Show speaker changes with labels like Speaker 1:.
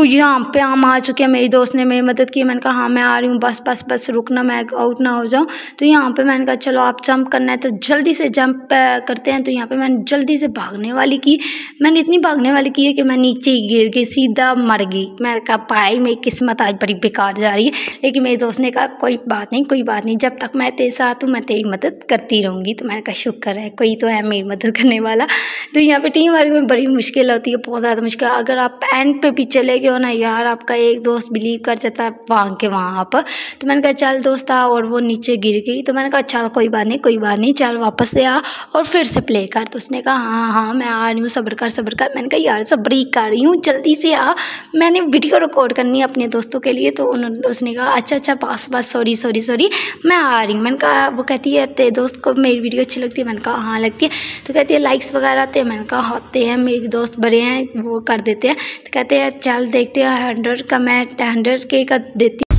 Speaker 1: तो यहाँ पे हम आ चुके हैं, मेरी दोस्त ने मेरी मदद की, मैंने कहा हाँ मैं आ रही हूँ, बस बस बस, रुकना, मैं आउट ना हो जाऊँ। तो यहाँ पे मैंने कहा, चलो, आप जंप करना है तो जल्दी से जंप करते हैं। तो यहाँ पे मैंने जल्दी से भागने वाली की। मैंने इतनी भागने वाली की है कि मैं नीचे ही गिर गई, सीधा मर गई। मैंने कहा, भाई, मेरी किस्मत आज बड़ी बेकार जा रही है। लेकिन मेरी दोस्त ने कहा, कोई बात नहीं, कोई बात नहीं, जब तक मैं तेरे साथ हूँ, मैं तेरी मदद करती रहूँगी। तो मैंने कहा, शुक्र है, कोई तो है मेरी मदद करने वाला। तो यहाँ पर टीम वर्क में बड़ी मुश्किल होती है, बहुत ज़्यादा मुश्किल। अगर आप एंड पे भी चले गए हो ना यार, आपका एक दोस्त बिलीव कर जाता है वहाँ के वहाँ आप तो मैंने कहा, चल दोस्त, आ और वो नीचे गिर गई। तो मैंने कहा, चल, कोई बात नहीं, कोई बात नहीं, चल वापस से आ और फिर से प्ले कर। तो उसने कहा हाँ हाँ मैं आ रही हूँ, सब्र कर सब्र कर। मैंने कहा, यार, सब्र ही कर रही हूँ, जल्दी से आ। मैंने वीडियो रिकॉर्ड करनी है अपने दोस्तों के लिए तो उन्होंने उसने कहा अच्छा अच्छा पास बस सॉरी सॉरी सॉरी मैं आ रही हूँ। मैंने कहा, वो कहती है, तेरे दोस्त को मेरी वीडियो अच्छी लगती है? मैंने कहा हाँ लगती है। तो कहती है लाइक्स वगैरह आते हैं? मैंने कहा, होते हैं, मेरे दोस्त बड़े हैं, वो कर देते हैं। तो कहते हैं, चल देखते हैं हंड्रेड का मैं हंड्रेड के का देती